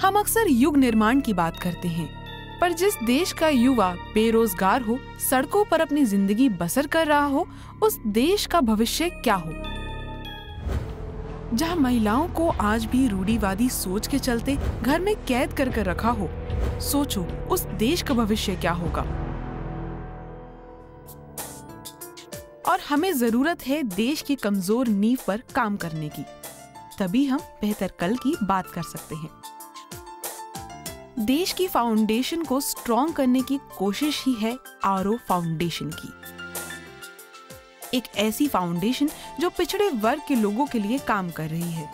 हम अक्सर युग निर्माण की बात करते हैं, पर जिस देश का युवा बेरोजगार हो, सड़कों पर अपनी ज़िंदगी बसर कर रहा हो, उस देश का भविष्य क्या हो? जहाँ महिलाओं को आज भी रूढ़ीवादी सोच के चलते घर में कैद कर कर रखा हो, सोचो उस देश का भविष्य क्या होगा। और हमें ज़रूरत है देश की कमज़ोर नींव पर काम करने की, तभी हम बेहतर कल की बात कर सकते हैं। देश की फाउंडेशन को स्ट्रॉन्ग करने की कोशिश ही है आरओ फाउंडेशन की। एक ऐसी फाउंडेशन जो पिछड़े वर्ग के लोगों के लिए काम कर रही है।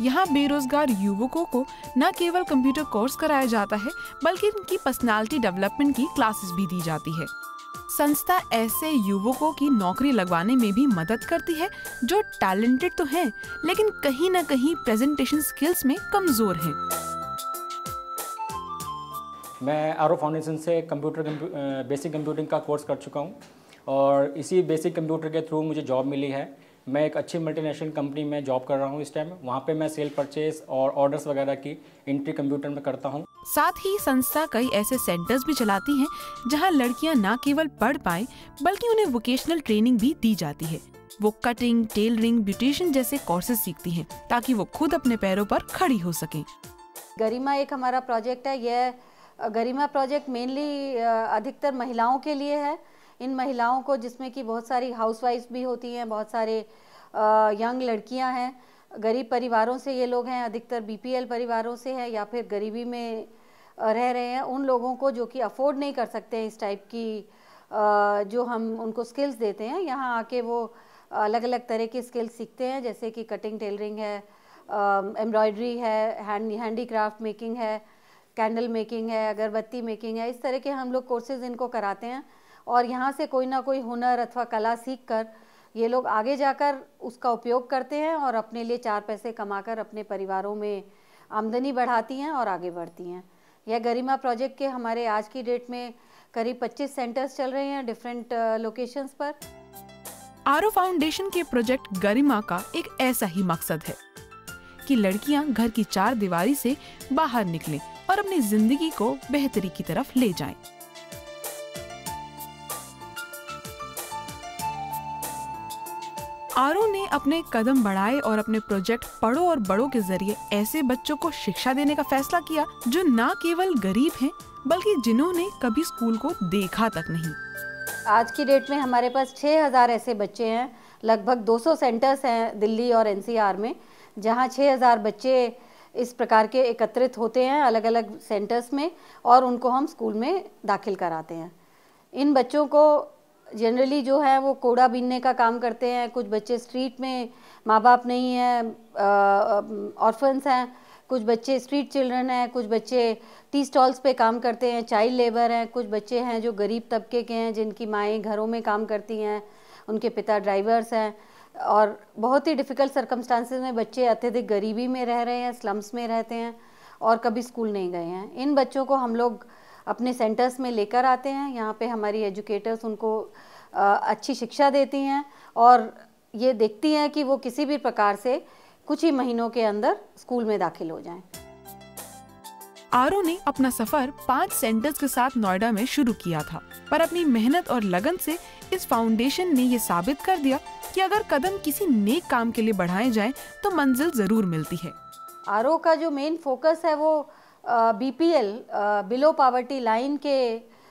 यहाँ बेरोजगार युवकों को न केवल कंप्यूटर कोर्स कराया जाता है, बल्कि इनकी पर्सनालिटी डेवलपमेंट की क्लासेस भी दी जाती है। संस्था ऐसे युवकों की नौकरी लगवाने में भी मदद करती है, जो टैलेंटेड तो हैं, लेकिन कहीं ना कहीं प्रेजेंटेशन स्किल्स में कमज़ोर हैं। मैं आर फाउंडेशन से कंप्यूटर बेसिक कंप्यूटिंग का कोर्स कर चुका हूँ और इसी बेसिक कंप्यूटर के थ्रू मुझे जॉब मिली है। मैं एक अच्छी मल्टीनेशनल कंपनी में जॉब कर रहा हूँ इस टाइम वहाँ पे मैं सेल परचेज और ऑर्डर्स वगैरह की एंट्री कंप्यूटर में करता हूँ। साथ ही संस्था कई ऐसे सेंटर्स भी चलाती हैं जहाँ लड़कियाँ न केवल पढ़ पाए बल्कि उन्हें वोकेशनल ट्रेनिंग भी दी जाती है। वो कटिंग टेलरिंग ब्यूटिशियन जैसे कोर्सेज सीखती हैं ताकि वो खुद अपने पैरों पर खड़ी हो सकें। गरिमा एक हमारा प्रोजेक्ट है यह गरिमा प्रोजेक्ट मेनली अधिकतर महिलाओं के लिए है। इन महिलाओं को जिसमें कि बहुत सारी हाउसवाइफ भी होती हैं, बहुत सारे यंग लड़कियाँ हैं। गरीब परिवारों से ये लोग हैं, अधिकतर बीपीएल परिवारों से हैं या फिर गरीबी में रह रहे हैं। उन लोगों को जो कि अफोर्ड नहीं कर सकते हैं इस टाइप की जो हम उनको स्किल्स देते हैं। यहाँ आके वो अलग अलग तरह की स्किल्स सीखते हैं, जैसे कि कटिंग टेलरिंग है एम्ब्रॉयडरी है हैंड क्राफ्ट मेकिंग है कैंडल मेकिंग है, अगरबत्ती मेकिंग है। इस तरह के हम लोग कोर्सेज इनको कराते हैं। और यहाँ से कोई ना कोई हुनर अथवा कला सीख कर ये लोग आगे जाकर उसका उपयोग करते हैं और अपने लिए चार पैसे कमाकर अपने परिवारों में आमदनी बढ़ाती हैं और आगे बढ़ती हैं यह गरिमा प्रोजेक्ट के हमारे आज की डेट में करीब 25 सेंटर्स चल रहे हैं डिफरेंट लोकेशंस पर आर फाउंडेशन के प्रोजेक्ट गरिमा का एक ऐसा ही मकसद है कि लड़कियाँ घर की चार दीवारी से बाहर निकलें और अपनी ज़िंदगी को बेहतरी की तरफ़ ले जाएँ। आरो ने अपने कदम बढ़ाए और अपने प्रोजेक्ट पढ़ो और बड़ो के ज़रिए ऐसे बच्चों को शिक्षा देने का फैसला किया, जो न केवल गरीब हैं, बल्कि जिन्होंने कभी स्कूल को देखा तक नहीं। आज की डेट में हमारे पास 6000 ऐसे बच्चे हैं, लगभग 200 सेंटर्स हैं दिल्ली और एनसीआर में, जहाँ 6000 बच्चे इस प्रकार के एकत्रित होते हैं अलग अलग सेंटर्स में और उनको हम स्कूल में दाखिल कराते हैं। इन बच्चों को जनरली जो है वो कोड़ा बीनने का काम करते हैं, कुछ बच्चे स्ट्रीट में माँ बाप नहीं हैं ऑर्फन्स हैं, कुछ बच्चे स्ट्रीट चिल्ड्रन हैं, कुछ बच्चे टी स्टॉल्स पे काम करते हैं चाइल्ड लेबर हैं, कुछ बच्चे हैं जो गरीब तबके के हैं, जिनकी माएँ घरों में काम करती हैं, उनके पिता ड्राइवर्स हैं और बहुत ही डिफ़िकल्ट सर्कमस्टांसिस में बच्चे अत्यधिक गरीबी में रह रहे हैं स्लम्स में रहते हैं और कभी स्कूल नहीं गए हैं। इन बच्चों को हम लोग अपने सेंटर्स में लेकर आते हैं यहाँ पे हमारी एजुकेटर्स उनको अच्छी शिक्षा देती हैं और ये देखती हैं कि वो किसी भी प्रकार से कुछ ही महीनों के अंदर स्कूल में दाखिल हो जाएँ। आरो ने अपना सफ़र पाँच सेंटर्स के साथ नोएडा में शुरू किया था पर अपनी मेहनत और लगन से इस फाउंडेशन ने ये साबित कर दिया कि अगर कदम किसी नेक काम के लिए बढ़ाए जाएँ तो मंजिल ज़रूर मिलती है आर का जो मेन फोकस है वो बीपीएल बिलो पावर्टी लाइन के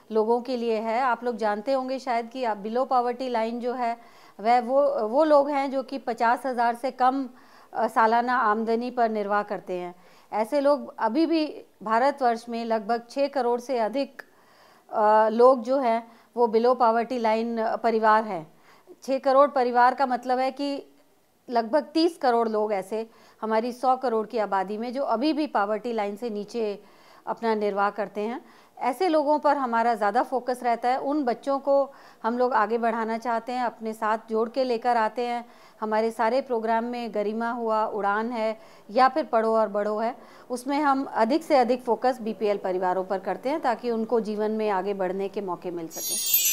लोगों के लिए है। आप लोग जानते होंगे शायद कि बिलो पावर्टी लाइन जो है, वह वो वो लोग हैं जो कि पचास हज़ार से कम सालाना आमदनी पर निर्वाह करते हैं। ऐसे लोग अभी भी भारतवर्ष में लगभग छः करोड़ से अधिक लोग जो हैं, वो बिलो पावर्टी लाइन परिवार हैं। छः करोड़ परिवार का मतलब है कि लगभग तीस करोड़ लोग ऐसे, हमारी सौ करोड़ की आबादी में, जो अभी भी पावर्टी लाइन से नीचे अपना निर्वाह करते हैं, ऐसे लोगों पर हमारा ज़्यादा फोकस रहता है। उन बच्चों को हम लोग आगे बढ़ाना चाहते हैं, अपने साथ जोड़ के लेकर आते हैं। हमारे सारे प्रोग्राम में गरिमा हुआ, उड़ान है, या फिर पढ़ो और बढ़ो है, उसमें हम अधिक से अधिक फोकस बीपीएल परिवारों पर करते हैं, ताकि उनको जीवन में आगे बढ़ने के मौके मिल सकें।